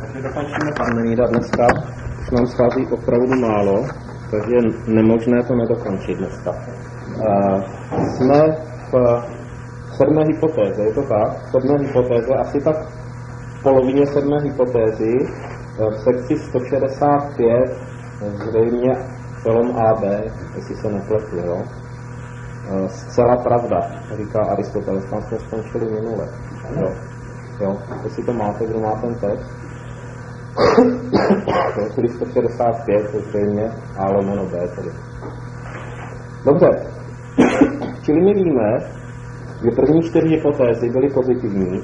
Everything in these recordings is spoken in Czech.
Takže dokončíme Parmenida dneska. Už nám schází opravdu málo, takže je nemožné to nedokončit dneska. Uh, jsme v sedmé hypotéze, je to tak? Sedmé hypotéze, asi tak v polovině sedmé hypotézy, v sekci 165, zřejmě celom AB, jestli se nepletu, jo? Zcela pravda, říká Aristoteles, tam jsme skončili minule. Jo. Jo, jestli to máte, kdo má ten text. Jo, čili 165, to zřejmě A lomeno B tedy. Dobře, čili my víme, že první čtyři hypotézy byly pozitivní,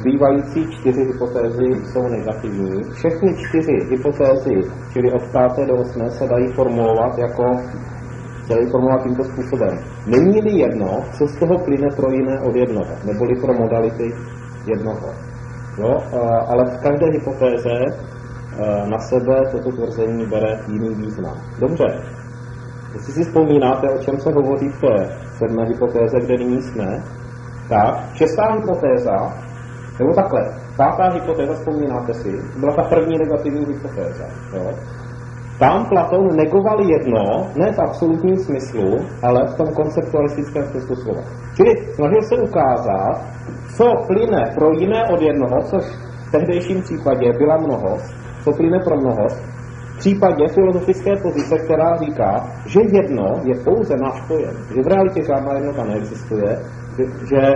zbývající čtyři hypotézy jsou negativní. Všechny čtyři hypotézy, čili od 5. do 8. se dají formulovat jako se dají formulovat tímto způsobem. Není-li jedno, co z toho plyne pro jiné od jednoho, neboli pro modality jednoho. Jo? Ale v každé hypotéze na sebe toto tvrzení bere jiný význam. Dobře, jestli si vzpomínáte, o čem se hovoří v té sedmé hypotéze, kde nyní jsme, tak šestá hypotéza, nebo takhle, pátá hypotéza, vzpomínáte si, byla ta první negativní hypotéza. Jo? Tam Platón negoval jedno, ne v absolutním smyslu, ale v tom konceptualistickém smyslu slova. Čili snažil se ukázat, co plyne pro jiné od jednoho, což v tehdejším případě byla mnohost, co plyne pro mnohost, v případě filozofické pozice, která říká, že jedno je pouze náš pojem, že v realitě žádná jednota neexistuje, že,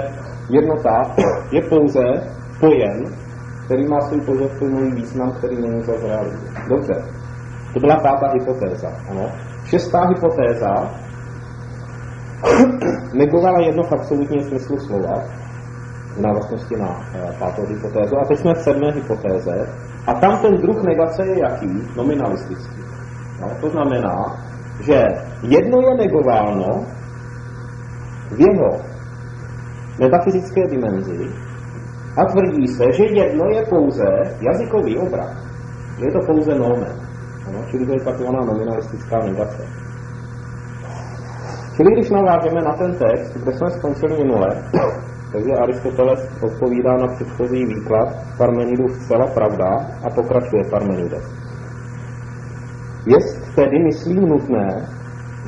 jednota je pouze pojem, který má svůj pozitivní význam, který není za realitu. Dobře, to byla pátá hypotéza. Ano. Šestá hypotéza negovala jedno v absolutním smyslu slova, v návaznosti na uh, pátou hypotézu. A teď jsme v sedmé hypotéze. A tam ten druh negace je jaký? Nominalistický. No, to znamená, že jedno je negováno v jeho metafyzické dimenzi a tvrdí se, že jedno je pouze jazykový obraz. Je to pouze nomen. Ano, čili to je takzvaná nominalistická negace. Čili když navážeme na ten text, kde jsme skončili minule, takže Aristoteles odpovídá na předchozí výklad Parmenidu zcela pravda a pokračuje Parmenides. Jest tedy, myslím, nutné,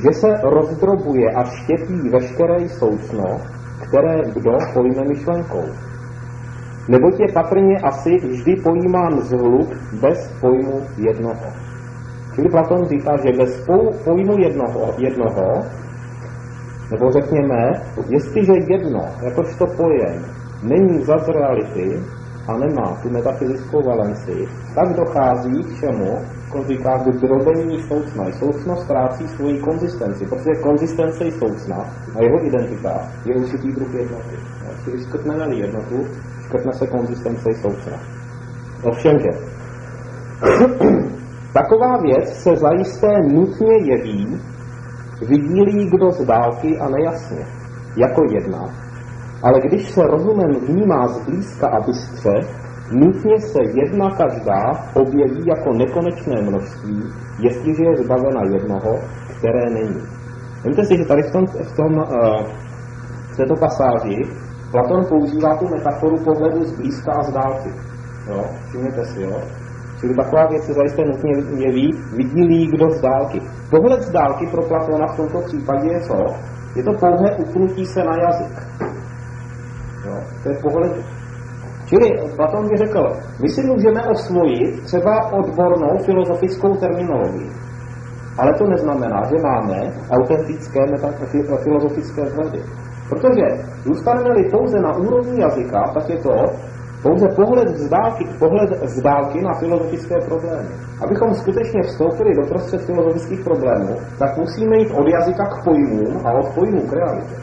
že se rozdrobuje a štěpí veškeré soucno, které kdo pojme myšlenkou. Neboť je patrně asi vždy pojímán zhluk bez pojmu jednoho. Čili Platon říká, že bez pojmu jednoho, jednoho nebo řekněme, jestliže jedno, jakožto pojem, není vzat z reality a nemá tu metafyzickou valenci, tak dochází k čemu, on říká, k drobení soucna. Soucno ztrácí svoji konzistenci, protože konzistence je soucna a jeho identita je určitý druh jednoty. Když škrtneme jednotu, škrtne se konzistence soucna. Ovšemže, taková věc se zajisté nutně jeví vidí kdo z dálky a nejasně, jako jedna. Ale když se rozumem vnímá zblízka a bystře, nutně se jedna každá objeví jako nekonečné množství, jestliže je zbavena jednoho, které není. Víte si, že tady v, tom, v, tom, uh, v této pasáži Platon používá tu metaforu pohledu zblízka a z dálky. Jo? Všimněte si, jo? Čili taková věc se zajisté nutně jeví, vidí kdo z dálky. Pohled z dálky pro Platona v tomto případě je co? Je to pouhé upnutí se na jazyk. Jo, to je pohled. Čili Platon by řekl, my si můžeme osvojit třeba odbornou filozofickou terminologii. Ale to neznamená, že máme autentické filozofické vhledy. Protože zůstaneme-li pouze na úrovni jazyka, tak je to pouze pohled z dálky, pohled z dálky na filozofické problémy. Abychom skutečně vstoupili do prostřed filozofických problémů, tak musíme jít od jazyka k pojmům a od pojmů k realitě.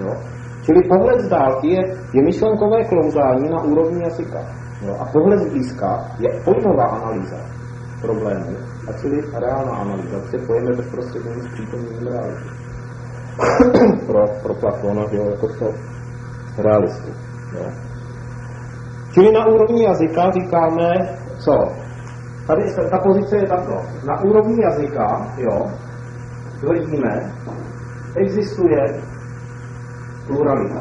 Jo? Čili pohled z dálky je, je myšlenkové klouzání na úrovni jazyka. Jo? A pohled z blízka je pojmová analýza problémů, a čili reálná analýza, protože pojem je bezprostředně s přítomním reality. pro, pro Platona, jo, jako to realistu. Jo? Čili na úrovni jazyka říkáme, co? Tady ta pozice je tato. Na úrovni jazyka, jo, tvrdíme, existuje pluralita.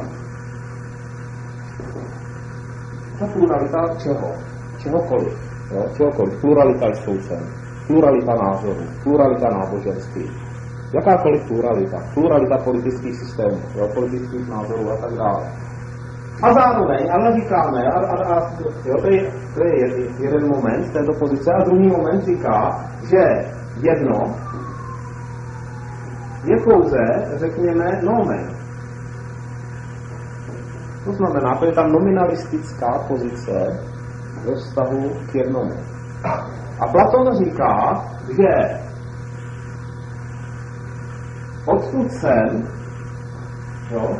Ta pluralita čeho? Čehokoliv. Jo? Čehokoliv. Pluralita soucen, pluralita názorů, pluralita náboženství, jakákoliv pluralita, pluralita politických systémů, jo? politických názorů a tak dále. A zároveň, ale říkáme, a, a, a jo, to, je, to je jeden moment této pozice, a druhý moment říká, že jedno je pouze, řekněme, nomen. To znamená, to je ta nominalistická pozice ve vztahu k jednomu. A Platon říká, že odsud sem, jo,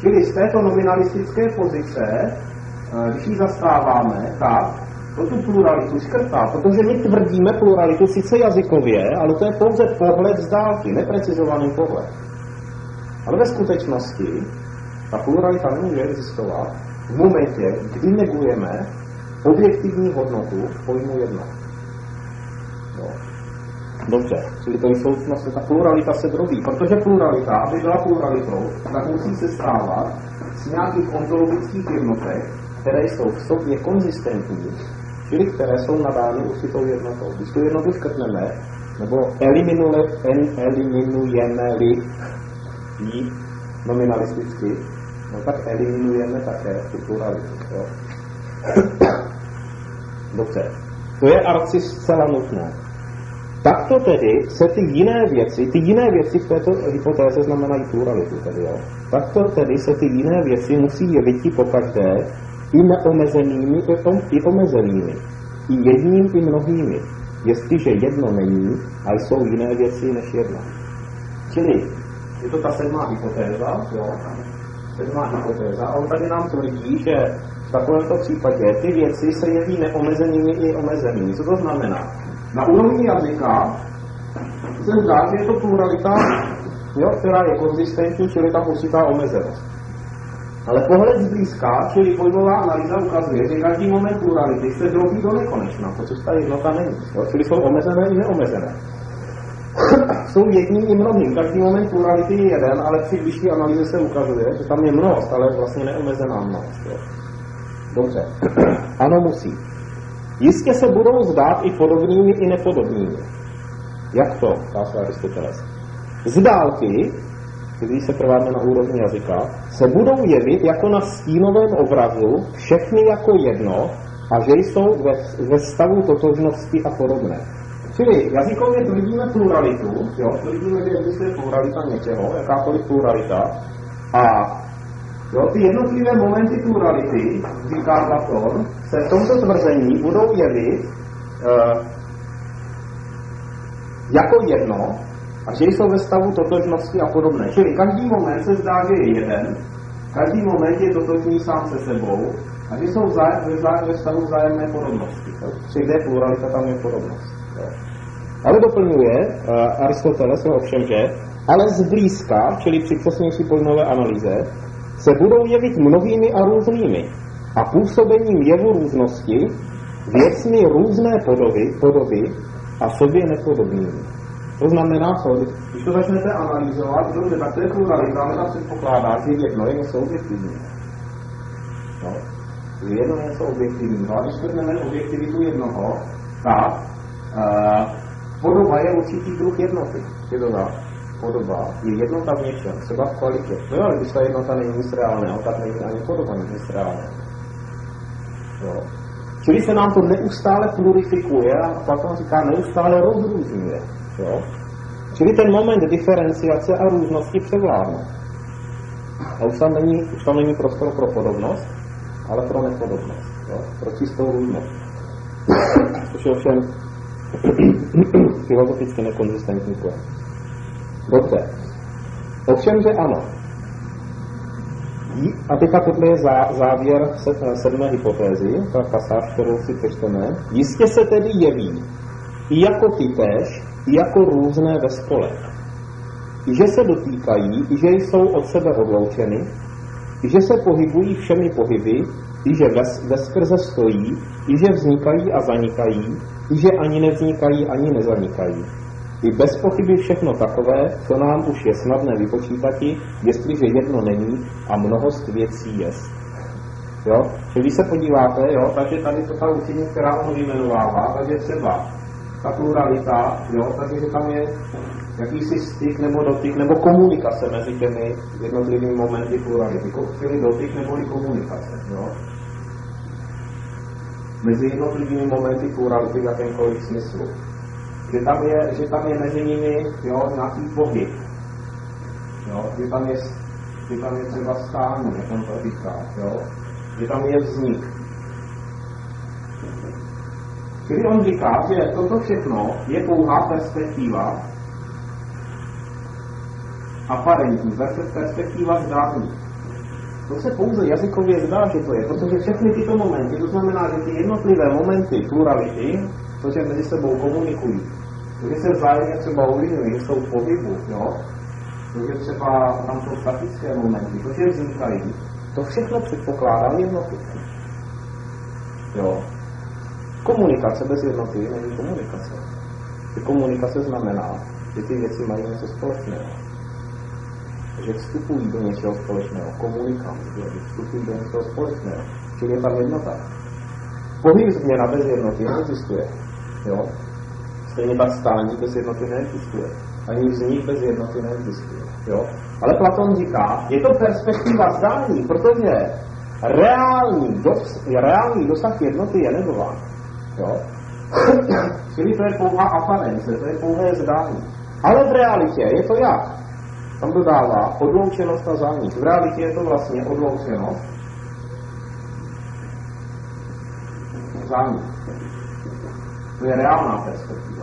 čili z této nominalistické pozice, eh, když ji zastáváme, tak to tu pluralitu škrtá, protože my tvrdíme pluralitu sice jazykově, ale to je pouze pohled z dálky, neprecizovaný pohled. Ale ve skutečnosti ta pluralita nemůže existovat v momentě, kdy negujeme objektivní hodnotu pojmu jedno. No. Dobře, čili to jsou vlastně ta pluralita se drobí, protože pluralita, aby byla pluralitou, tak musí se stávat z nějakých ontologických jednotek, které jsou v sobě konzistentní, čili které jsou nadány určitou jednotou. Když tu jednotu škrtneme, nebo eliminujeme-li ji nominalisticky, no tak eliminujeme také tu pluralitu. Jo? Dobře. To je arci zcela nutné. Takto tedy se ty jiné věci, ty jiné věci v této hypotéze znamenají pluralitu tedy, jo. Takto tedy se ty jiné věci musí jevit po každé i neomezenými, i omezenými, i jedním, i mnohými, jestliže jedno není a jsou jiné věci než jedno. Čili je to ta sedmá hypotéza, jo, sedmá hypotéza, a on tady nám tvrdí, že v takovémto případě ty věci se jeví neomezenými i omezenými. Co to znamená? Na úrovni jazyka se zdá, že je to pluralita, jo, která je konzistentní, čili tam určitá omezenost. Ale pohled zblízka, čili pojmová analýza ukazuje, že každý moment plurality se drobí do nekonečna, protože ta jednota není. Jo, čili jsou omezené i neomezené. jsou jedním i mnohým. Každý moment plurality je jeden, ale při blížší analýze se ukazuje, že tam je mnohost, ale vlastně neomezená mnohost. Jo. Dobře. ano, musí. Jistě se budou zdát i podobnými, i nepodobnými. Jak to, ptá Aristoteles? Z dálky, když se trváme na úrovni jazyka, se budou jevit jako na stínovém obrazu všechny jako jedno a že jsou ve, ve stavu totožnosti a podobné. Čili jazykově tvrdíme pluralitu, jo, tvrdíme, že existuje pluralita něčeho, jakákoliv pluralita, a Jo, ty jednotlivé momenty plurality, říká Platon, se v tomto tvrzení budou jevit uh, jako jedno a že jsou ve stavu totožnosti a podobné. Čili každý moment se zdá, že je jeden, každý moment je totožný sám se sebou a že jsou vzájem, ve, ve stavu vzájemné podobnosti. Čili kde je pluralita, tam je podobnost. Jo. Ale doplňuje uh, Aristoteles ovšem, že ale zblízka, čili při přesnější pojmové analýze, se budou jevit mnohými a různými a působením jevu různosti věcmi různé podoby, podoby a sobě nepodobnými. To znamená, co, když to začnete analyzovat, to je pluralita, ale tam předpokládá, že jedno je něco objektivní. No, že jedno je něco objektivního. A když shrneme objektivitu jednoho, tak uh, podoba je určitý druh jednoty. Je to tak? Podoba je jednota v něčem, třeba v kvalitě. No ale když ta jednota není nic reálného, tak není ani podoba nic reálného. Jo. Čili se nám to neustále plurifikuje a Platon říká neustále rozrůzňuje. Jo. Čili ten moment diferenciace a různosti převládne. A už tam není, už tam není prostor pro podobnost, ale pro nepodobnost. Jo. Pro čistou různost. Což je ovšem filozoficky nekonzistentní pojem. Dobře. Ovšem, že ano. A teďka tohle je zá, závěr sedmé hypotézy, ta pasáž, kterou si přečteme. Jistě se tedy jeví i jako ty tež, i jako různé ve spole. I že se dotýkají, že jsou od sebe odloučeny, že se pohybují všemi pohyby, i že ves, veskrze stojí, i že vznikají a zanikají, i že ani nevznikají, ani nezanikají i bez pochyby všechno takové, co nám už je snadné vypočítati, jestliže jedno není a mnohost věcí jest. Jo? Že když se podíváte, jo, takže tady to ta učení, která on vyjmenovává, takže třeba ta pluralita, jo, takže tam je jakýsi styk nebo dotyk nebo komunikace mezi těmi jednotlivými momenty plurality, čili dotyk nebo komunikace. Jo? Mezi jednotlivými momenty plurality v jakémkoliv smyslu. Že tam je, že tam je mezi nimi jo, nějaký pohyb. Jo? Že, tam je, že tam je třeba stání, jak on to říká. Jo? Že tam je vznik. Čili on říká, že toto všechno je pouhá perspektiva, aparentní, perspektiva zdání. To se pouze jazykově zdá, že to je, protože všechny tyto momenty, to znamená, že ty jednotlivé momenty plurality, to, že mezi sebou komunikují, že se vzájemně třeba ovlivňují, jsou v pohybu, jo? že třeba tam jsou statické momenty, to, že vznikají, to všechno předpokládá jednotu. Jo. Komunikace bez jednoty není komunikace. Komunikace znamená, že ty věci mají něco společného že vstupují do něčeho společného, komunikací, že vstupují do něčeho společného, čili je tam jednota. Pohyb změna bez jednoty neexistuje. Jo? Stejně tak stání bez jednoty neexistuje. Ani vznik bez jednoty neexistuje. Jo? Ale Platon říká, je to perspektiva zdání, protože reální, dos, reální dosah jednoty je nebován. Jo? Čili to je pouhá aparence, to je pouhé zdání. Ale v realitě je to jak? tam dodává odloučenost a zánik. V realitě je to vlastně odloučenost, zánik. To je reálná perspektiva.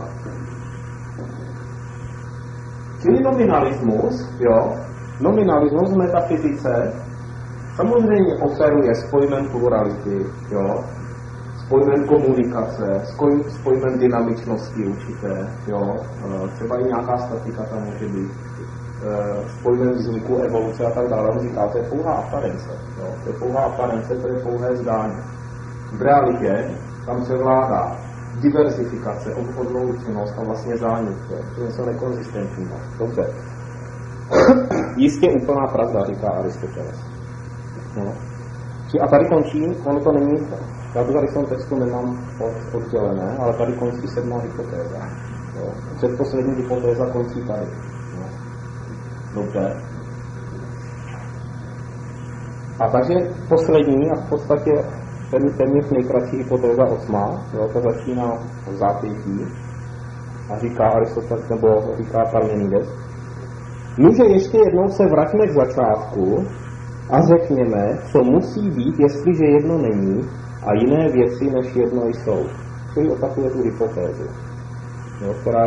Čili nominalismus, jo, nominalismus v metafyzice samozřejmě operuje s pojmem plurality, jo, s pojmem komunikace, s pojmem dynamičnosti určité, jo, e, třeba i nějaká statika tam může být s pojmem vzniku, evoluce a tak dále, říká, to je pouhá aparence. Jo? To je pouhá aparence, to je pouhé zdání. V realitě tam se vládá diversifikace, odloučenost a vlastně zánik. To je něco nekonzistentního. Dobře. Jistě úplná pravda, říká Aristoteles. No. A tady končím, ono to není, já to tady v tom textu nemám oddělené, ale tady končí sedmá hypotéza. Předposlední hypotéza končí tady. Dobře. A takže poslední a v podstatě ten téměř nejkratší hypotéza osma, jo, to začíná v zápětí a říká Aristoteles, nebo říká Parmenides. Může ještě jednou se vraťme k začátku a řekněme, co musí být, jestliže jedno není a jiné věci než jedno jsou. Čili opakuje tu hypotézu, jo, která,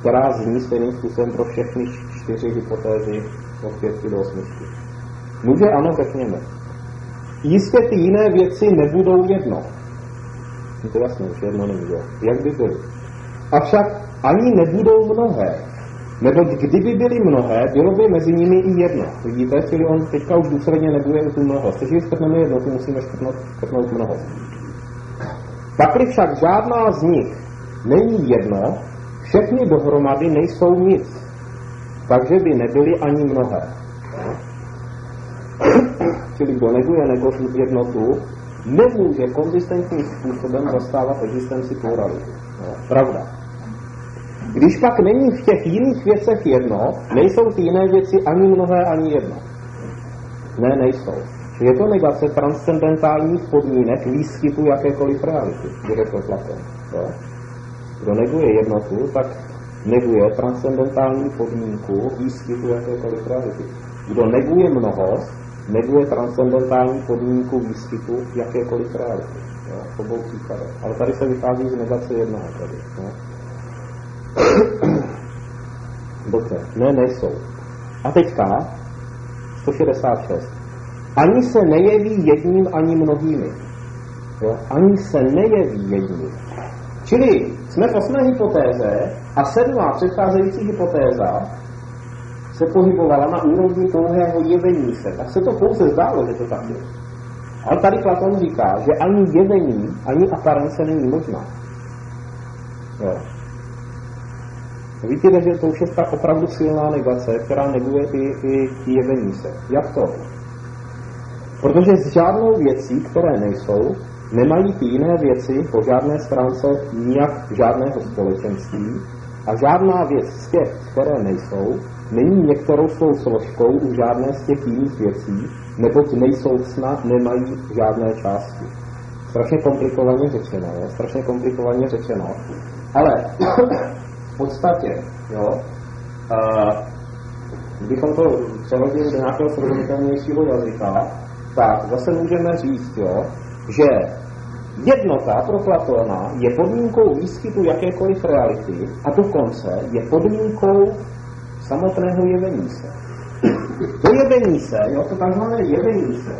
která zní stejným způsobem pro všechny čtyři hypotézy od pětky do osmičky. Může ano, řekněme. Jistě ty jiné věci nebudou jedno. Je to jasné, že jedno není, jo. Jak by byly. Avšak ani nebudou mnohé. Nebo kdyby byly mnohé, bylo by mezi nimi i jedno. Vidíte, čili on teďka už důsledně nebuduje tu mnohost. Když škrtneme jedno, to musíme škrtnout, škrtnout mnohost. Pakli však žádná z nich není jedno, všechny dohromady nejsou nic takže by nebyly ani mnohé. Čili kdo neguje jednotu, nemůže konzistentním způsobem zastávat existenci plurality. No, pravda. Když pak není v těch jiných věcech jedno, nejsou ty jiné věci ani mnohé, ani jedno. Ne, nejsou. Je to negace transcendentálních podmínek výskytu jakékoliv reality, by řekl Platon. Kdo neguje jednotu, tak neguje transcendentální podmínku výskytu jakékoliv reality. Kdo neguje mnohost, neguje transcendentální podmínku výskytu jakékoliv reality. Jo, v obou případech. Ale tady se vychází z negace jednoho tady. Jo. Dobře, ne, nejsou. A teďka 166. Ani se nejeví jedním, ani mnohými. Jo? Ani se nejeví jedním. Čili jsme v osmé hypotéze a sedmá předcházející hypotéza se pohybovala na úrovni pouhého jevení se. Tak se to pouze zdálo, že to tak je. Ale tady Platon říká, že ani jevení, ani aparence není možná. Jo. Víte, že to už je tak opravdu silná negace, která neguje i, i, i jevení se. Jak to? Protože s žádnou věcí, které nejsou, nemají ty jiné věci po žádné stránce nijak žádného společenství a žádná věc z těch, které nejsou, není některou svou složkou u žádné z těch jiných věcí, neboť nejsou snad, nemají žádné části. Strašně komplikovaně řečeno, je? strašně komplikovaně řečeno. Ale v podstatě, jo, uh, kdybychom to přeložili do nějakého srozumitelnějšího jazyka, tak zase můžeme říct, jo, že jednota pro Platona je podmínkou výskytu jakékoliv reality a dokonce je podmínkou samotného jevení se. To jevení se, jo, to takzvané jevení se,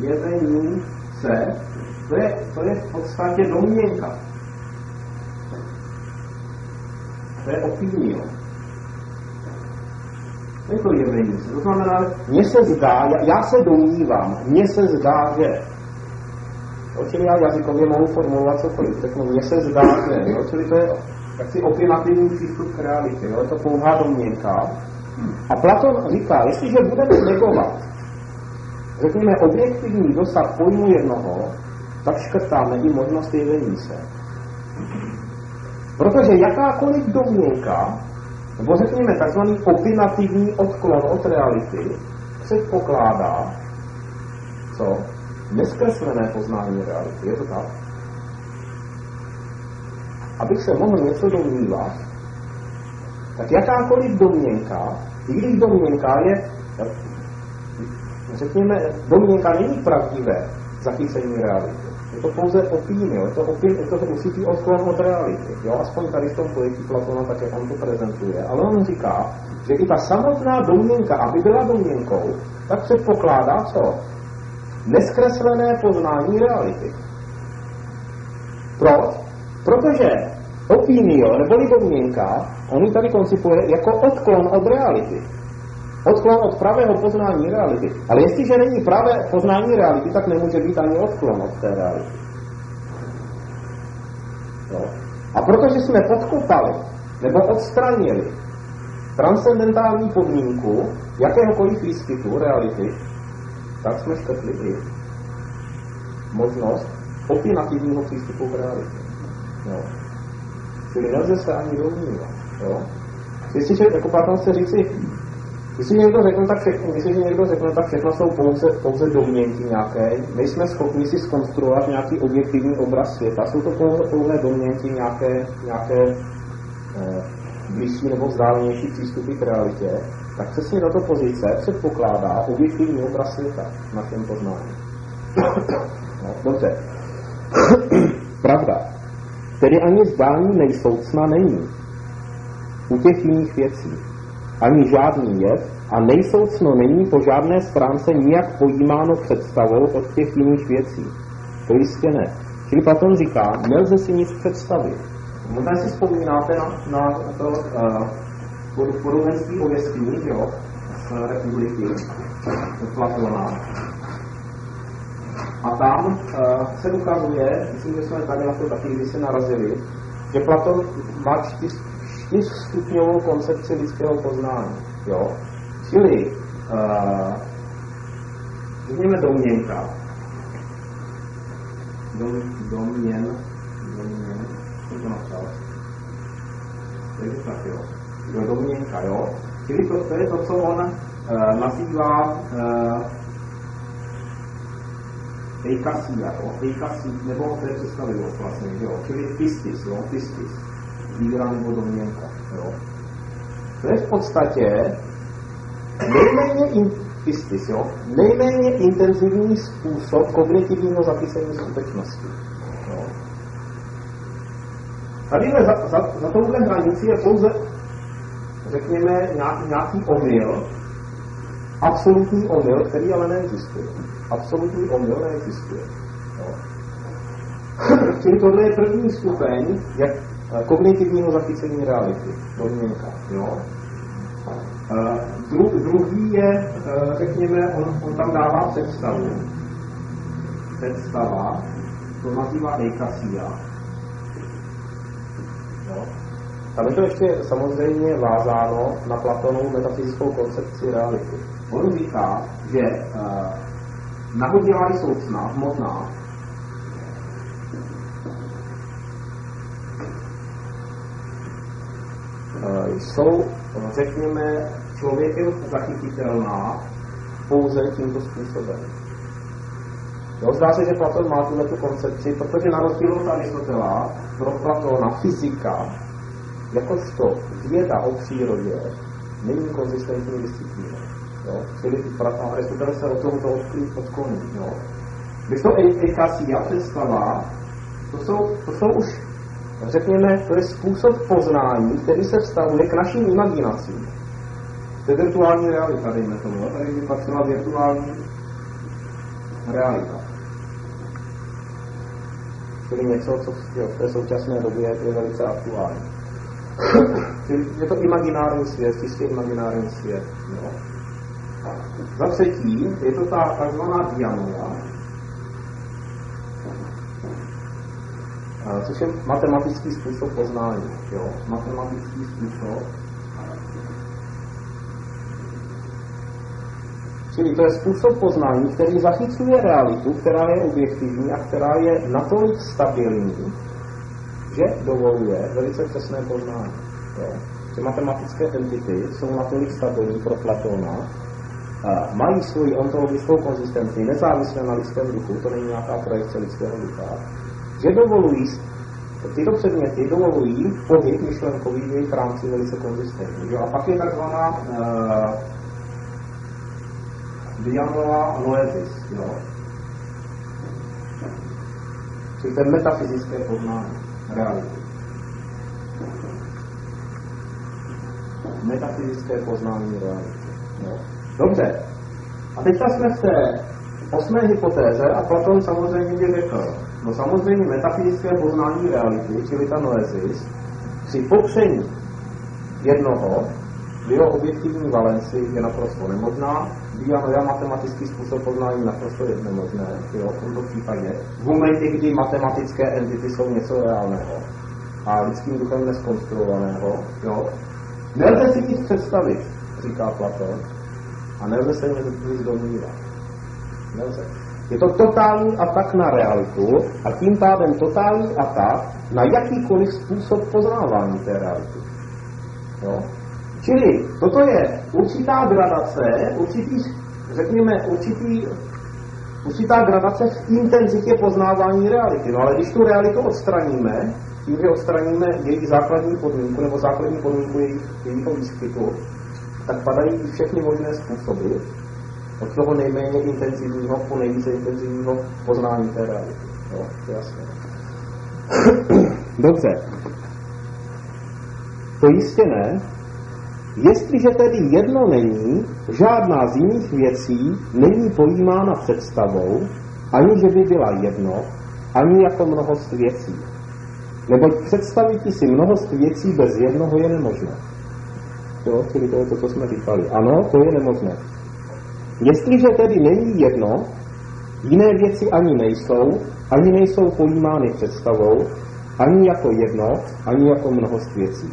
jevení se, to je, to je v podstatě domněnka. To je opinion. To je to jevení se. To znamená, mně se zdá, já, já se domnívám, mně se zdá, že Jo, čili já jazykově mohu formulovat cokoliv. Řeknu, mně se zdá, že, jo, čili to je taky opinativní přístup k realitě, jo, je to pouhá domněnka. A Platon říká, jestliže budeme negovat, řekněme, objektivní dosah pojmu jednoho, tak škrtáme i možnost jevení se. Protože jakákoliv domněnka, nebo řekněme takzvaný opinativní odklon od reality, předpokládá, co? Neskreslené poznání reality. Je to tak? Abych se mohl něco domnívat, tak jakákoliv domněnka, i když domněnka je, řekněme, domněnka není pravdivé zachycení reality. Je to pouze opíně, je to, opín, je to určitý odklon od reality. Jo? Aspoň tady v tom pojetí Platona, tak jak on to prezentuje. Ale on říká, že i ta samotná domněnka, aby byla domněnkou, tak předpokládá co? Neskreslené poznání reality. Proč? Protože opinio, neboli domněnka, on ji tady koncipuje jako odklon od reality. Odklon od pravého poznání reality. Ale jestliže není pravé poznání reality, tak nemůže být ani odklon od té reality. No. A protože jsme podkopali nebo odstranili transcendentální podmínku jakéhokoliv výskytu reality, tak jsme škrtli i možnost opinativního přístupu k realitě. No. Čili nelze se ani domnívat. Jo? Jestliže, jako Platon chce říci, Jestli někdo řekne, tak všechno, jestli někdo řekne, tak všechno jsou pouze, pouze domněnky nějaké, nejsme schopni si skonstruovat nějaký objektivní obraz světa, jsou to pouze, pouze domněnky nějaké, nějaké eh, blížší nebo vzdálenější přístupy k realitě, tak přesně tato pozice předpokládá objektivní obraz světa na našem poznání. no, dobře. Pravda. Tedy ani zdání nejsoucna není u těch jiných věcí ani žádný jev a nejsoucno není po žádné stránce nijak pojímáno představou od těch jiných věcí. To jistě ne. Čili Platon říká, nelze si nic představit. Možná si vzpomínáte na, na to uh, podobenství o jeskyni, jo, z republiky, Platona. A tam uh, se ukazuje, myslím, že jsme tady na to taky kdysi narazili, že Platon má čtyř, koncepci lidského poznání. Jo? Čili, uh, řekněme domněnka, dom, domněn, domněn, co to napsal? Takže tak jo. Jo, domněnka, jo. Čili to, to je to, co on uh, nazývá uh, eikasia, jo, eikasi, nebo to je představivost vlastně, jo, čili pistis, jo, pistis víra nebo domněnka. Jo. To je v podstatě nejméně in, pistis, jo, nejméně intenzivní způsob kognitivního zachycení skutečnosti. Jo. Tady za, za, za touhle hranici je pouze, řekněme, nějaký omyl, absolutní omyl, který ale neexistuje. Absolutní omyl neexistuje. Jo. Čili tohle je první stupeň, jak kognitivního zachycení reality, domněnka. Jo? Dru, druhý je, řekněme, on, on tam dává představu. Představa, to nazývá eikasia. Jo? Tam je to ještě samozřejmě vázáno na Platonovu metafyzickou koncepci reality. On říká, že uh, nahodilá jsou hmotná, e, jsou, řekněme, člověkem zachytitelná pouze tímto způsobem. Jo, zdá se, že Platon má tuhle tu koncepci, protože na rozdíl od Aristotela pro Platona fyzika jakožto věda o přírodě není konzistentní disciplína. Jo? Čili Aristoteles se od tohoto odkloní. Jo? Když to eikasia představa, to jsou, to jsou už, řekněme, to je způsob poznání, který se vztahuje k našim imaginacím. To je virtuální realita, dejme tomu. Tady by patřila virtuální realita. Čili něco, co v té současné době je velice aktuální. Je to imaginární svět, čistě imaginární svět. Jo. Za třetí je to ta takzvaná dianoia, což je matematický způsob poznání. Jo. Matematický způsob Čili to je způsob poznání, který zachycuje realitu, která je objektivní a která je natolik stabilní, že dovoluje velice přesné poznání. Jo. Ty matematické entity jsou natolik stabilní pro Platona, mají svoji ontologickou konzistenci nezávisle na lidském duchu, to není nějaká projekce lidského ducha, že dovolují tyto předměty dovolují pohyb myšlenkový v jejich rámci velice konzistentní. A pak je takzvaná uh, Dianova noesis, jo. Čili to je metafyzické poznání reality. Metafyzické poznání reality. Jo. Dobře. A teď jsme v té osmé hypotéze a Platon samozřejmě řekl, no samozřejmě metafyzické poznání reality, čili ta noesis, při popření jednoho jeho objektivní valenci je naprosto nemožná, já matematický způsob poznání naprosto je nemožné, jo, v tomto případě. V momentě, kdy matematické entity jsou něco reálného a lidským duchem neskonstruovaného, jo, nelze si nic představit, říká Platon, a nelze se nic domnívat. Nelze. Je to totální atak na realitu a tím pádem totální atak na jakýkoliv způsob poznávání té reality. Jo? Čili toto je určitá gradace, určitý, řekněme, určitý, určitá gradace v intenzitě poznávání reality. No ale když tu realitu odstraníme, tím, že odstraníme její základní podmínku nebo základní podmínku její, jejího výskytu, tak padají všechny možné způsoby, od toho nejméně intenzivního po nejvíce intenzivního poznání té reality. Jo, to je jasné. Dobře. To jistě ne, Jestliže tedy jedno není, žádná z jiných věcí není pojímána představou, ani že by byla jedno, ani jako mnohost věcí. Neboť představit si mnohost věcí bez jednoho je nemožné. Jo, čili to je to, co jsme říkali. Ano, to je nemožné. Jestliže tedy není jedno, jiné věci ani nejsou, ani nejsou pojímány představou, ani jako jedno, ani jako mnohost věcí.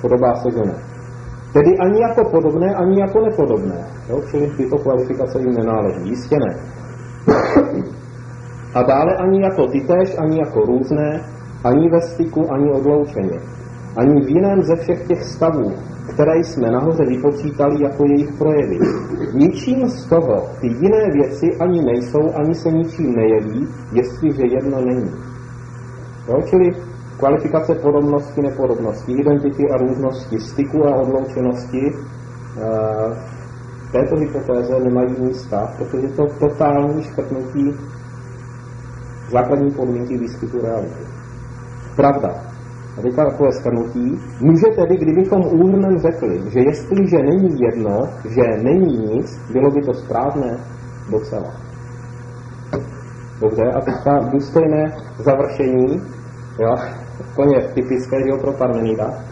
Podobá se, že ne. Tedy ani jako podobné, ani jako nepodobné. Jo? Čili tyto kvalifikace jim nenáleží. Jistě ne. A dále ani jako tytéž, ani jako různé, ani ve styku, ani odloučeně. Ani v jiném ze všech těch stavů, které jsme nahoře vypočítali jako jejich projevy. Ničím z toho ty jiné věci ani nejsou, ani se ničím nejeví, jestliže jedno není. Jo? Čili kvalifikace podobnosti, nepodobnosti, identity a různosti, styku a odloučenosti eh, v této hypotéze nemají místa, protože to totální škrtnutí základní podmínky výskytu reality. Pravda. A teďka takové skrnutí. Může tedy, kdybychom úhrnem řekli, že jestliže není jedno, že není nic, bylo by to správné docela. Dobře, a teďka důstojné završení. Jo? úplně typické že pro Parmenida.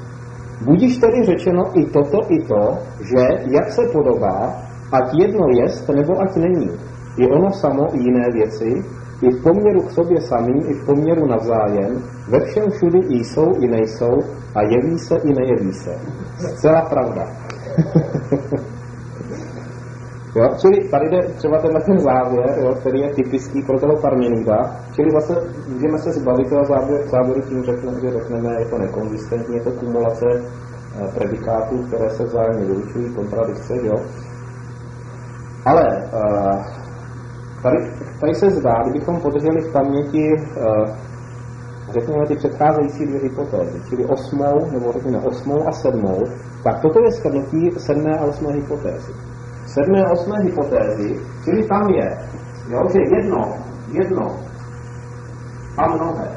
Budíš tedy řečeno i toto, i to, že jak se podobá, ať jedno jest, nebo ať není. I ono samo i jiné věci, i v poměru k sobě samým, i v poměru navzájem, ve všem všudy i jsou, i nejsou, a jeví se, i nejeví se. Zcela pravda. Jo? Čili tady jde třeba tenhle ten závěr, jo, který je typický pro toho Parmenida. Čili zase můžeme se zbavit toho závěr, závěru tím, řekneme, že řekneme, je to nekonzistentní, je to kumulace eh, predikátů, které se vzájemně vylučují, kontradikce, jo. Ale uh, tady, tady se zdá, kdybychom podrželi v paměti uh, řekněme ty předcházející dvě hypotézy, čili osmou, nebo řekněme osmou a sedmou, tak toto je shrnutí sedmé a osmé hypotézy sedmé a osmé hypotézy, čili tam je, jo, že jedno, jedno a mnohé,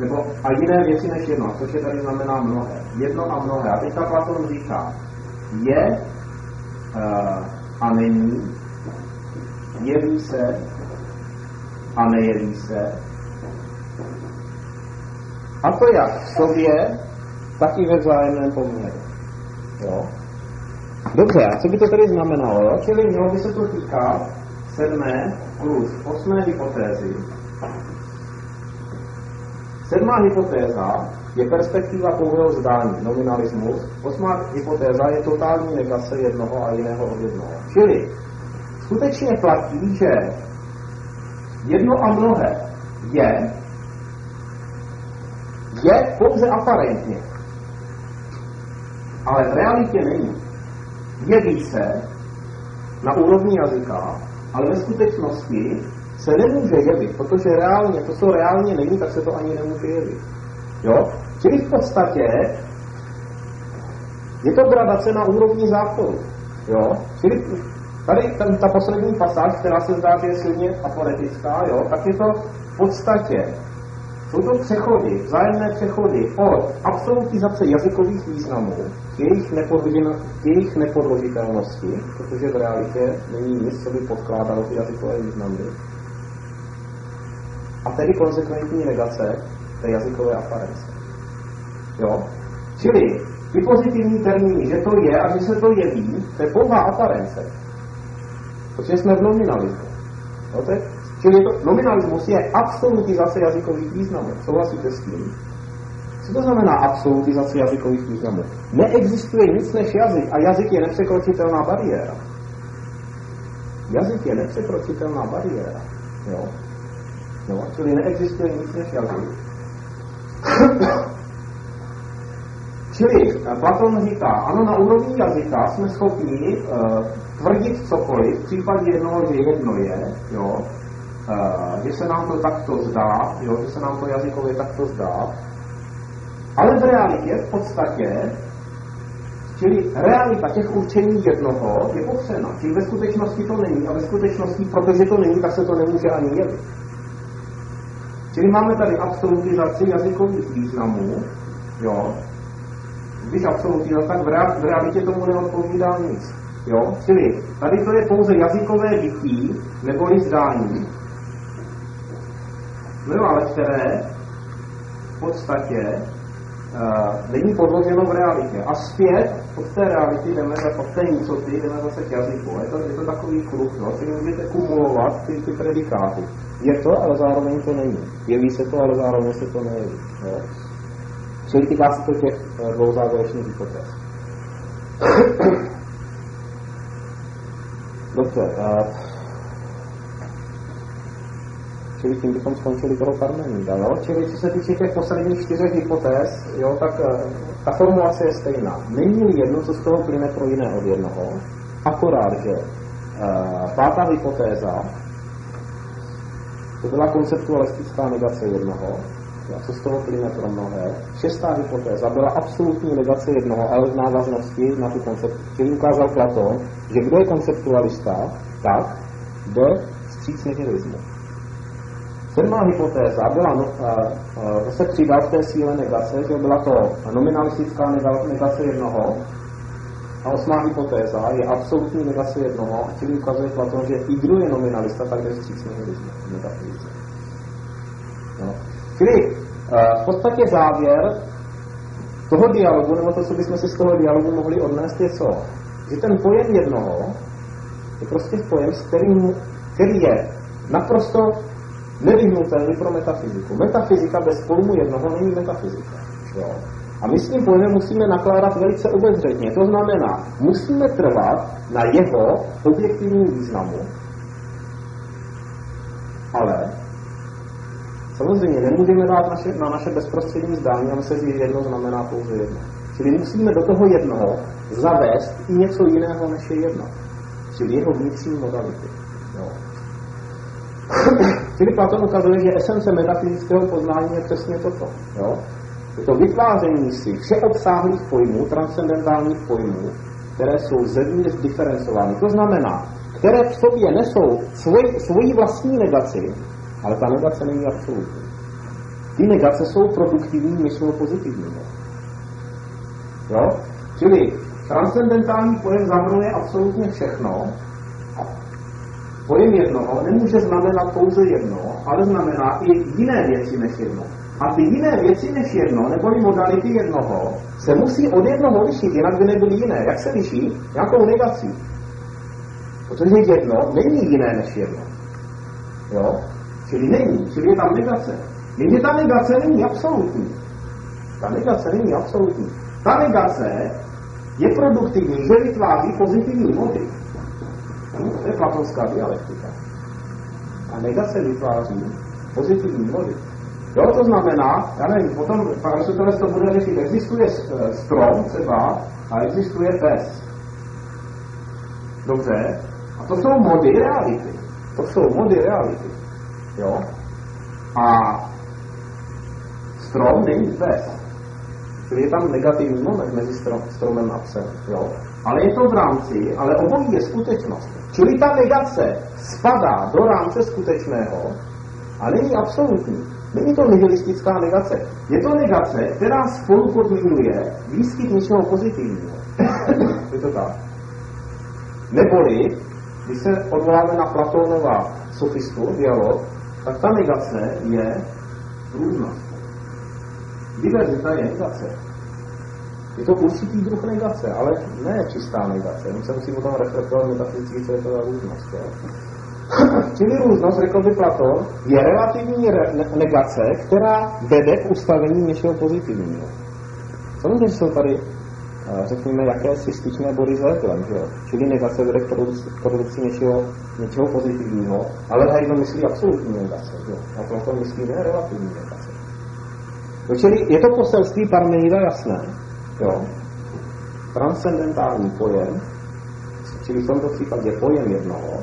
nebo a jiné věci než jedno, což je tady znamená mnohé. Jedno a mnohé. A teďka Platon říká, je uh, a není, jeví se a nejeví se. A to jak v sobě, tak i ve vzájemném poměru. Jo? Dobře, a co by to tedy znamenalo? Jo? Čili mělo by se to týkat sedmé plus osmé hypotézy. Sedmá hypotéza je perspektiva pouhého zdání, nominalismus. Osmá hypotéza je totální negace jednoho a jiného od jednoho. Čili skutečně platí, že jedno a mnohé je, je pouze aparentně, ale v realitě není jeví se na úrovni jazyka, ale ve skutečnosti se nemůže jevit, protože reálně, to, co reálně není, tak se to ani nemůže jevit. Jo? Čili v podstatě je to gradace na úrovni záporu. Jo? Čili tady ten, ta poslední pasáž, která se zdá, že je silně aporetická, jo, tak je to v podstatě jsou to přechody, vzájemné přechody od absolutizace jazykových významů k jejich, k jejich nepodložitelnosti, protože v realitě není nic, co by podkládalo ty jazykové významy. A tedy konsekventní negace té jazykové aparence. Jo? Čili ty pozitivní termíny, že to je a že se to jeví, to je pouhá aparence. Protože jsme v nominalismu. Jo, to je Čili to, nominalismus je absolutizace jazykových významů. Souhlasíte s tím? Co to znamená absolutizace jazykových významů? Neexistuje nic než jazyk a jazyk je nepřekročitelná bariéra. Jazyk je nepřekročitelná bariéra. Jo? No, čili neexistuje nic než jazyk. Čili eh, Platon říká, ano, na úrovni jazyka jsme schopni uh, tvrdit cokoliv, v případě jednoho, že jedno je, jo, Eh, že se nám to takto zdá, jo, že se nám to jazykově takto zdá, ale v realitě v podstatě, čili realita těch určení jednoho je popřena. Čili ve skutečnosti to není a ve skutečnosti, protože to není, tak se to nemůže ani jevit. Čili máme tady absolutizaci jazykových významů, jo, když absolutizace, tak v realitě tomu neodpovídá nic. Jo? Čili tady to je pouze jazykové bytí neboli zdání, No ale které v podstatě uh, není podloženo v realitě. A zpět od té reality jdeme, od té nicoty jdeme zase k jazyku. Je to, je to takový kruh, no, čili můžete kumulovat ty, ty predikáty. Je to, ale zároveň to není. Jeví se to, ale zároveň se to nejeví. Čili týká se to těch uh, dvou závěrečných hypotéz. Dobře. Uh, čili tím bychom skončili toho Parmenida. Jo? Čili co se týče těch posledních čtyřech hypotéz, jo, tak uh, ta formulace je stejná. Není jedno, co z toho plyne pro jiné od jednoho, akorát, že uh, pátá hypotéza, to byla konceptualistická negace jednoho, co z toho plyne pro mnohé. Šestá hypotéza byla absolutní negace jednoho, ale v návaznosti na tu koncept. Čili ukázal Platon, že kdo je konceptualista, tak jde vstříc nihilismu. Sedmá hypotéza byla, no, zase přidal v té síle negace, že byla to nominalistická negace jednoho, a osmá hypotéza je absolutní negace jednoho, čili ukazuje Platon, že i kdo je nominalista, tak jde vstříc nihilismu. No. Čili v podstatě závěr toho dialogu, nebo to, co bychom si z toho dialogu mohli odnést, je co? Že ten pojem jednoho je prostě pojem, s kterým, který je naprosto nevyhnutelný pro metafyziku. Metafyzika bez pojmu jednoho není metafyzika. Jo? A my s tím pojmem musíme nakládat velice obezřetně. To znamená, musíme trvat na jeho objektivním významu, ale samozřejmě nemůžeme dát naše, na naše bezprostřední zdání a myslet, že jedno znamená pouze jedno. Čili musíme do toho jednoho zavést i něco jiného, než je jedno. Čili jeho vnitřní modality. Jo. Čili Platon ukazuje, že esence metafyzického poznání je přesně toto. Jo? Je to vytváření si všeobsáhlých pojmů, transcendentálních pojmů, které jsou zevnitř diferencovány. To znamená, které v sobě nesou svoj, svoji vlastní negaci, ale ta negace není absolutní. Ty negace jsou produktivní, myslou pozitivní. Jo? Čili transcendentální pojem zahrnuje absolutně všechno. Pojem jednoho nemůže znamenat pouze jedno, ale znamená i jiné věci než jedno. A ty jiné věci než jedno, neboli modality jednoho, se musí od jednoho lišit, jinak by nebyly jiné. Jak se liší? Nějakou negací. Protože jedno není jiné než jedno. Jo? Čili není, čili je tam negace. Jenže ta negace není absolutní. Ta negace není absolutní. Ta negace je produktivní, že vytváří pozitivní mody. No, to je platonská dialektika. A negace vytváří pozitivní mody. Jo, to znamená, já nevím, potom Aristoteles to bude řešit, existuje strom třeba a existuje pes. Dobře? A to jsou mody reality. To jsou mody reality. Jo? A strom není pes. Čili je tam negativní moment mezi strom, stromem a psem. Jo? Ale je to v rámci, ale obojí je skutečnost. Čili ta negace spadá do rámce skutečného a není absolutní. Není to nihilistická negace. Je to negace, která spolu podmiňuje výskyt něčeho pozitivního. je to tak. Neboli, když se odvoláme na Platónova sofistu, dialog, tak ta negace je různost. Diverzita je negace. Je to určitý druh negace, ale ne čistá negace. On se musí potom reflektovat metafyzicky, co je to za různost. Jo? Čili různost, řekl by Platon, je relativní re- negace, která vede k ustavení něčeho pozitivního. Samozřejmě, jsou tady, řekněme, jakési styčné body s letlem, že jo? Čili negace vede k produkci, produkci něčeho, něčeho pozitivního, ale tady myslí absolutní negace, že jo? A Platon myslí ne relativní negace. No, čili je to poselství Parmenida jasné, jo? Transcendentální pojem, čili v tomto případě pojem jednoho,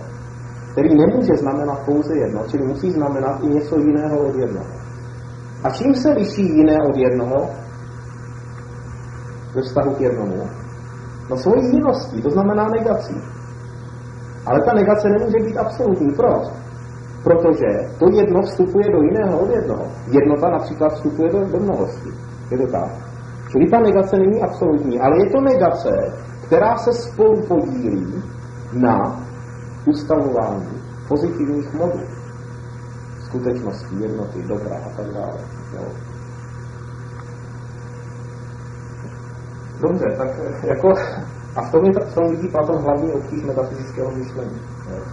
který nemůže znamenat pouze jedno, čili musí znamenat i něco jiného od jednoho. A čím se liší jiné od jednoho ve vztahu k jednomu? No svojí jiností, to znamená negací. Ale ta negace nemůže být absolutní. Proč? Protože to jedno vstupuje do jiného od jednoho. Jednota například vstupuje do, do mnohosti. Je to tak. Čili ta negace není absolutní, ale je to negace, která se spolu podílí na ustavování pozitivních modů, skutečnosti, jednoty, dobra a tak dále. Jo. Dobře, tak jako, a v tom, je, v tom vidí Platon hlavní obtíž metafyzického myšlení. Jo.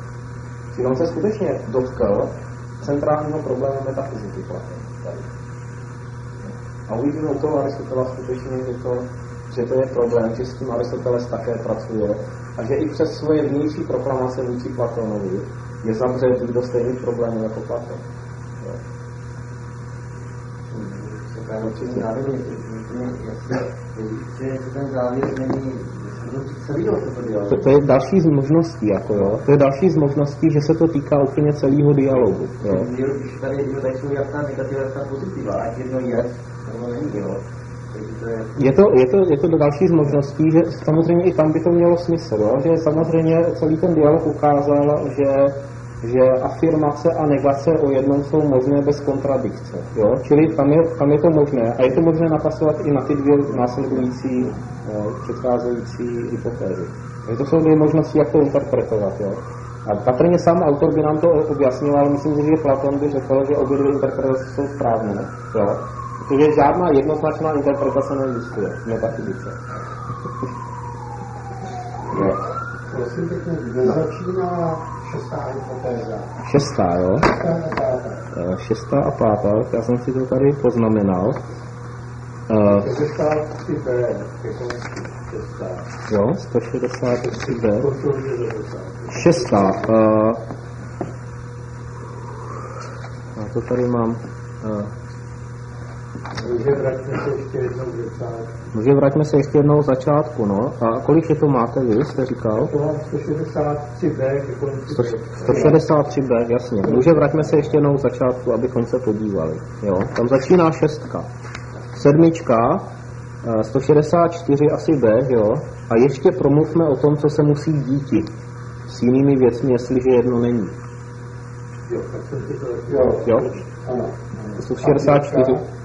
Čili on se skutečně dotkl centrálního problému metafyziky Platon. A uvidíme u toho Aristotela skutečně, že to, že to je problém, že s tím Aristoteles také pracuje a že i přes svoje vnější proklamace vůči Platonovi je zavřený do stejných problémů jako Platon. To, to je další z možností, jako jo. To je další z možností, že se to týká úplně celého dialogu. Jo. Když tady, tady jsou jasná negativa, jasná pozitiva, ať jedno je, nebo není, jo. Je to, je, to, je to další z možností, že samozřejmě i tam by to mělo smysl, jo? že samozřejmě celý ten dialog ukázal, že, že afirmace a negace o jednom jsou možné bez kontradikce. Jo? Čili tam je, tam je to možné a je to možné napasovat i na ty dvě následující jo, předcházející hypotézy. Takže to jsou dvě možnosti, jak to interpretovat. Jo? A patrně sám autor by nám to objasnil, ale myslím že Platon by řekl, že obě dvě interpretace jsou správné. Jo? Protože žádná jednoznačná interpretace neexistuje v metafyzice. Prosím pěkně, kde začíná šestá hypotéza? Šestá, jo? Šestá a pátá. Šestá a pátá, já jsem si to tady poznamenal. Uh, 63B, ke konci, šestá. jo, 163B. To jsou dvě zadesát. Šestá. Uh, já to tady mám. Uh, Takže vraťme se ještě jednou k desátku. může vraťme se ještě jednou k začátku, no. A kolik je to máte vy, jste říkal? To mám 163B ke konci. 163B, jasně. Může vraťme se ještě jednou k začátku, abychom se podívali. Jo, tam začíná šestka. Sedmička, eh, 164 asi B, jo. A ještě promluvme o tom, co se musí díti s jinými věcmi, jestliže jedno není. Jo, tak jsem si to... Jo, Jo? ano. 164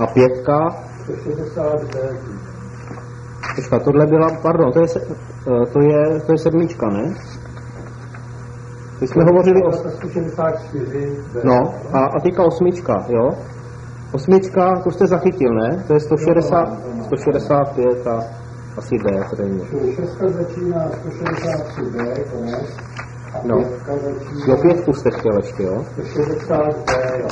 a pětka, 160B. počka, tohle byla, pardon, to je, se- eh, to je, to je sedmička, ne? Teď jsme hovořili o... 164B. No, a, a teďka osmička, jo? Osmička, to jste zachytil, ne? To je 160, 165 a asi B, zřejmě. Čili šestka začíná 163B, konec. A No. pětka začíná Jo, pětku jste chtěl ještě, jo? 160B, jo.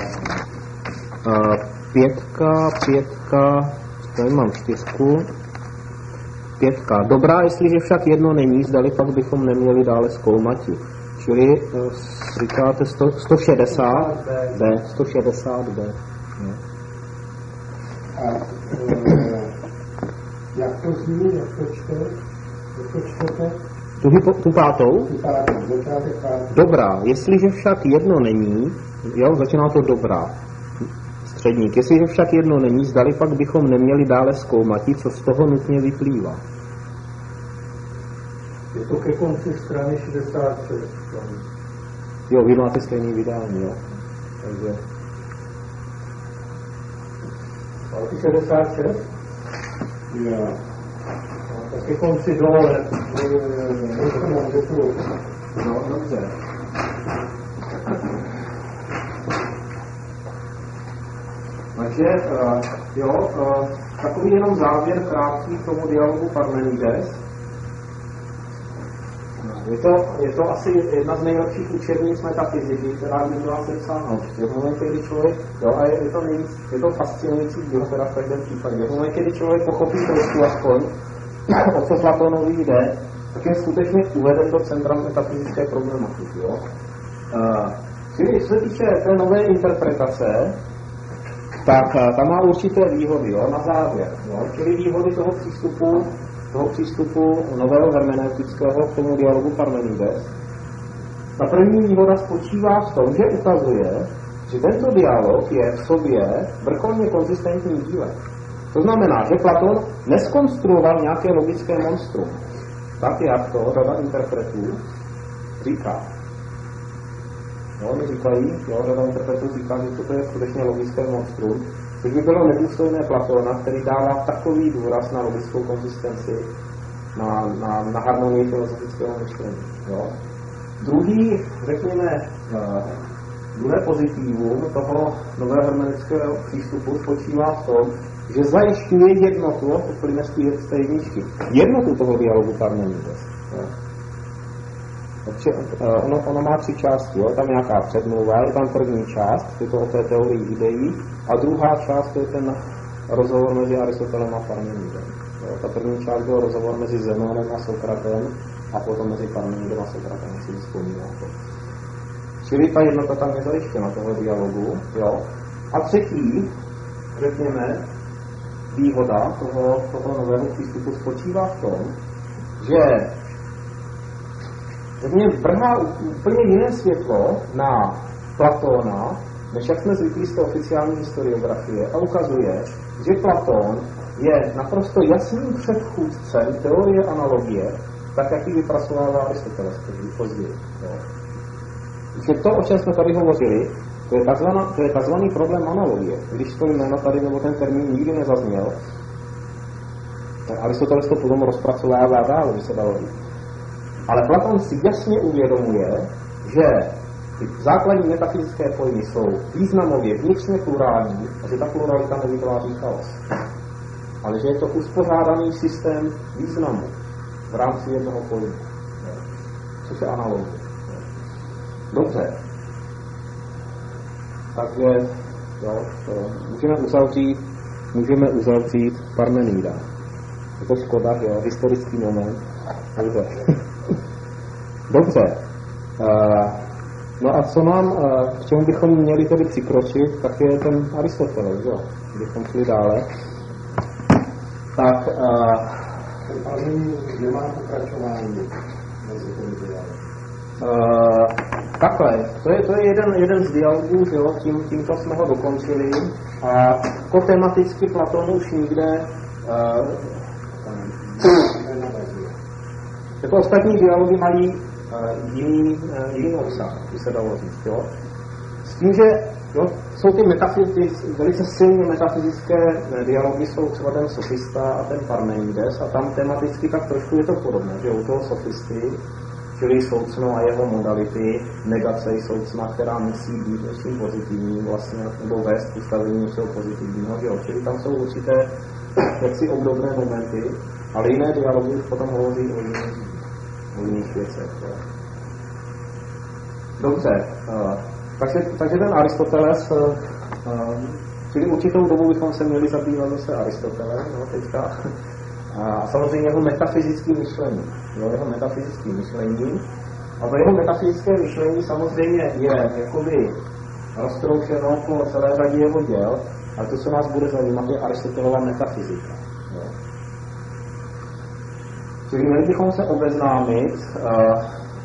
A pětka, pětka, tady mám čtyřku. Pětka. Dobrá, jestliže však jedno není, zdali pak bychom neměli dále zkoumati. Čili eh, říkáte 100, 160 B, 160 B. No. A e, jak to zní, jak to čte? Jak to čtete? Tu, hypo, tu pátou. Dobrá, jestliže však jedno není, jo, začíná to dobrá, středník, jestliže však jedno není, zdali pak bychom neměli dále zkoumat, co z toho nutně vyplývá. Je to ke konci strany 66. Jo, vy máte stejný vydání, jo. Takže, Ale ty 66? Jo. No, tak ke konci dole. no, dobře. Takže, uh, jo, uh, takový jenom závěr krátký k tomu dialogu Parmenides. Je to, je to asi jedna z nejlepších učebnic metafyziky, která by byla sepsána. Je to moment, kdy člověk, jo, a je, je to nejvíc, je to fascinující dílo teda v každém případě. Je to moment, kdy člověk pochopí trošku aspoň, o co Platonovi jde, tak je skutečně uveden do centra metafyzické problematiky. Jo. Uh, čili, co se týče té nové interpretace, tak eh, ta má určité výhody, jo, na závěr. Jo. Čili výhody toho přístupu, toho přístupu nového hermeneutického k tomu dialogu Parmenides. Ta první výhoda spočívá v tom, že ukazuje, že tento dialog je v sobě vrcholně konzistentní dílem. To znamená, že Platon neskonstruoval nějaké logické monstrum, tak jak to řada interpretů říká. Jo, oni říkají, jo, řada interpretů říká, že toto je skutečně logické monstrum, což by bylo nedůstojné Platona, který dává takový důraz na logickou konzistenci, na, na, na harmonii filozofického myšlení. Jo. Druhý, řekněme, eh, druhé pozitivum toho nového hermenického přístupu spočívá v tom, že zajišťuje jednotu, to plyne z té- jedničky, jednotu toho dialogu Parmenides. Jo. Takže eh, ono, ono má tři části, jo? tam nějaká předmluva, je tam první část, je to o té teorii ideí, a druhá část to je ten rozhovor mezi Aristotelem a Parmenidem. Ta první část byl rozhovor mezi Zenonem a Sokratem a potom mezi Parmenidem a Sokratem, si vzpomínáte. Čili ta jednota tam je zajištěna toho dialogu. Jo? A třetí, řekněme, výhoda toho, toho nového přístupu spočívá v tom, že řekněme, vrhá úplně jiné světlo na Platóna, než jak jsme zvyklí z té oficiální historiografie a ukazuje, že Platón je naprosto jasným předchůdcem teorie analogie, tak jak ji vypracovává Aristoteles později. Jo. To, o čem jsme tady hovořili, to je, takzvaná, to je takzvaný problém analogie. Když to jméno tady nebo ten termín nikdy nezazněl, tak Aristoteles to potom rozpracovává dál, by se dalo říct. Ale Platon si jasně uvědomuje, že ty základní metafyzické pojmy jsou významově vnitřně plurální a že ta pluralita nevytváří chaos. Ale že je to uspořádaný systém významu v rámci jednoho pojmu. Což je analogie. Dobře. Takže jo, to můžeme uzavřít můžeme uzavřít Parmenida. Je to škoda, jo, historický moment. Dobře. Dobře. Uh, no a co nám, uh, k čemu bychom měli tedy přikročit, tak je ten Aristoteles, jo. Kdybychom šli dále. Tak, uh, nemá pokračování mezi těmi Uh, takhle, to je, to je jeden, jeden z dialogů, že jo, tím, tímto jsme ho dokončili. A jako tematicky Platon už nikde uh, jako ostatní dialogy mají jiný, uh, jiný obsah, by se dalo říct. Jo? S tím, že jo, jsou ty metafyzické, velice silně metafyzické dialogy, jsou třeba ten sofista a ten Parmenides a tam tematicky tak trošku je to podobné, že u toho sofisty čili soucno a jeho modality, negace soucna, která musí být něčím pozitivním vlastně, nebo vést ustavení něčeho pozitivního, že jo? Čili tam jsou určité jaksi obdobné momenty, ale jiné dialogy potom hovoří o jiných, o jiných věcech. Jo? Dobře, uh, takže, takže ten Aristoteles, uh, čili určitou dobu bychom se měli zabývat zase Aristotelem, no, teďka, a samozřejmě jeho metafyzickým myšlení. Jo, jeho metafyzickým myšlení. A to jeho metafyzické myšlení samozřejmě je jakoby roztroušeno po celé řadě jeho děl, a to, co nás bude zajímat, je Aristotelova metafyzika. Čili měli bychom se obeznámit uh,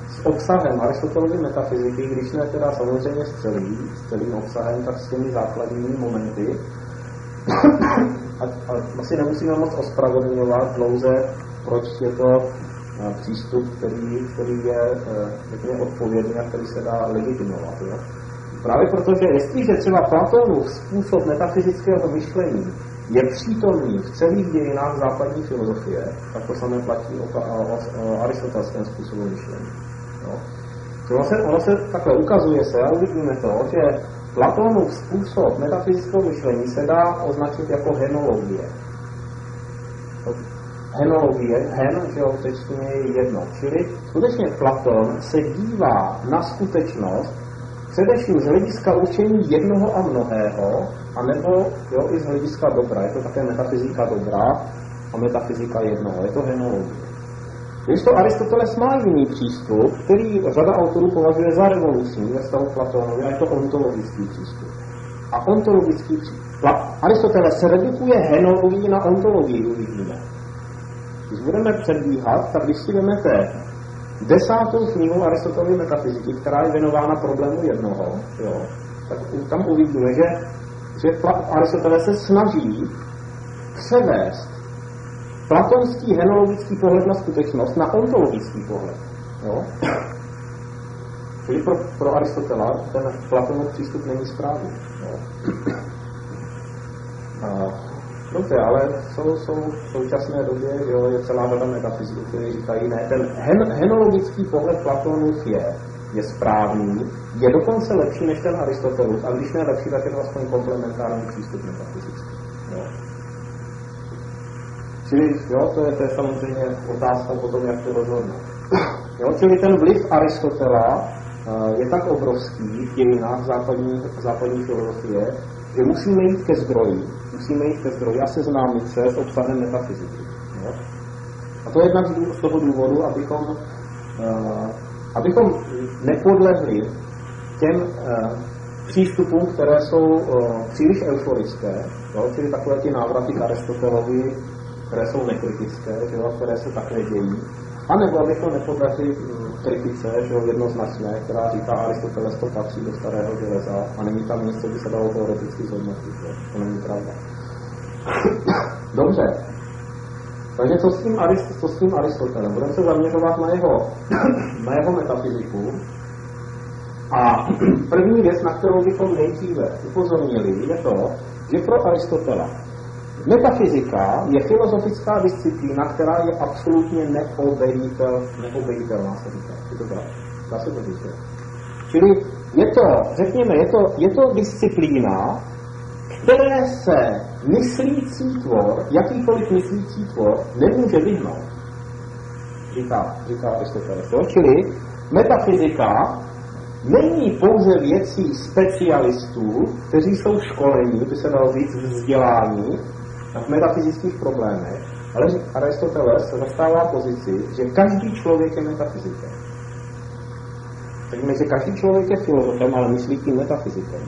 s obsahem Aristotelovy metafyziky, když ne teda samozřejmě s celým, s celým obsahem, tak s těmi základními momenty, a, a asi nemusíme moc ospravedlňovat dlouze, proč je to a, přístup, který, který je řekněme, odpovědný a který se dá legitimovat. Jo? Právě protože jestliže třeba Platonův způsob metafyzického myšlení je přítomný v celých dějinách západní filozofie, tak to samé platí o, o, o, aristotelském způsobu myšlení. Jo? Ono ono se takhle ukazuje se a uvidíme to, že Platonův způsob metafyzického myšlení se dá označit jako henologie. Henologie, hen, že jo, je jedno. Čili skutečně Platon se dívá na skutečnost především z hlediska učení jednoho a mnohého, anebo jo, i z hlediska dobra. Je to také metafyzika dobra a metafyzika jednoho. Je to henologie. Když to Aristoteles má jiný přístup, který řada autorů považuje za revoluční ve stavu Platónovi, a je to ontologický přístup. A ontologický přístup. Aristoteles se redukuje henologii na ontologii, uvidíme. Když budeme předbíhat, tak když si vezmete desátou knihu Aristotelovy metafyziky, která je věnována problému jednoho, jo, tak tam uvidíme, že, že Aristoteles se snaží převést platonský henologický pohled na skutečnost na ontologický pohled. Jo? Čili pro, pro Aristotela ten Platonův přístup není správný. Jo? A, dobře, ale jsou, jsou v současné době jo, je celá řada metafyziků, kteří říkají, ne, ten hen, henologický pohled Platonův je, je správný, je dokonce lepší než ten Aristotelův, a když ne lepší, tak je to aspoň komplementární přístup metafyzický. Jo? Čili jo, to, je, to je samozřejmě otázka potom, jak to rozhodnout. Jo, čili ten vliv Aristotela uh, je tak obrovský v dějinách západní, západní filozofie, že musíme jít ke zdroji, musíme jít ke zdroji a seznámit se s obsahem metafyziky. Jo? A to je jednak z toho důvodu, abychom, uh, abychom nepodlehli těm uh, přístupům, které jsou uh, příliš euforické, jo? čili takové ty návraty k Aristotelovi, které jsou nekritické, že jo, které se také dějí. A nebo abychom nepodlehli mm, kritice, že jo, jednoznačné, která říká, Aristoteles to patří do starého železa a není tam nic, co by se dalo teoreticky zhodnotit. To není pravda. Dobře. Takže co s tím, Arist, co s tím Aristotelem? Budeme se zaměřovat na jeho, na jeho metafyziku. A první věc, na kterou bychom nejdříve upozornili, je to, že pro Aristotela Metafyzika je filozofická disciplína, která je absolutně neobejitelná, neobejitelná se říká. Je to tak? Dá se to říct. Čili je to, řekněme, je to, je to disciplína, které se myslící tvor, jakýkoliv myslící tvor, nemůže vyhnout. Říká, říká Aristoteles. Čili metafyzika není pouze věcí specialistů, kteří jsou školení, by se dalo říct, vzdělání v metafyzických problémech, ale Aristoteles zastává pozici, že každý člověk je metafyzikem. Takže že každý člověk je filozofem, ale myslí tím metafyzikem.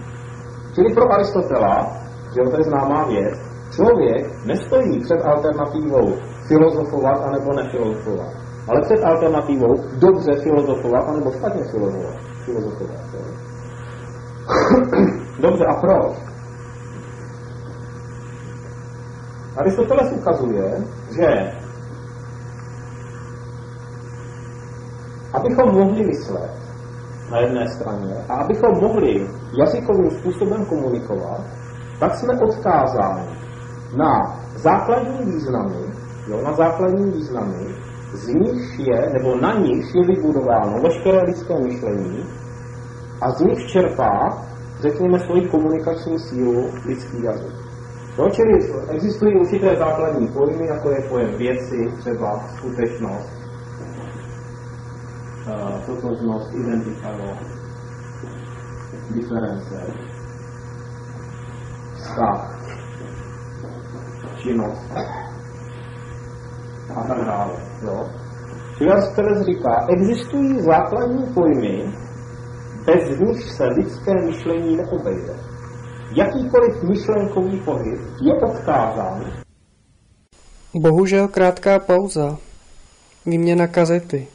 Čili pro Aristotela, že to je známá věc, člověk nestojí před alternativou filozofovat anebo nefilozofovat, ale před alternativou dobře filozofovat anebo špatně filozofovat. filozofovat dobře, a proč? Aristoteles ukazuje, že abychom mohli myslet na jedné straně a abychom mohli jazykovým způsobem komunikovat, tak jsme odkázáni na základní významy, jo, na základní významy, z nich je, nebo na nich je vybudováno veškeré lidské myšlení a z nich čerpá, řekněme, svoji komunikační sílu lidský jazyk. No, čili existují určité základní pojmy, jako je pojem věci, třeba skutečnost, uh, totožnost, identifikanost, diference, vztah, činnost a tak dále. Jo? Aristoteles říká, existují základní pojmy, bez nich se lidské myšlení neobejde. Jakýkoliv myšlenkový pohyb je odkázán. Bohužel krátká pauza. Výměna kazety.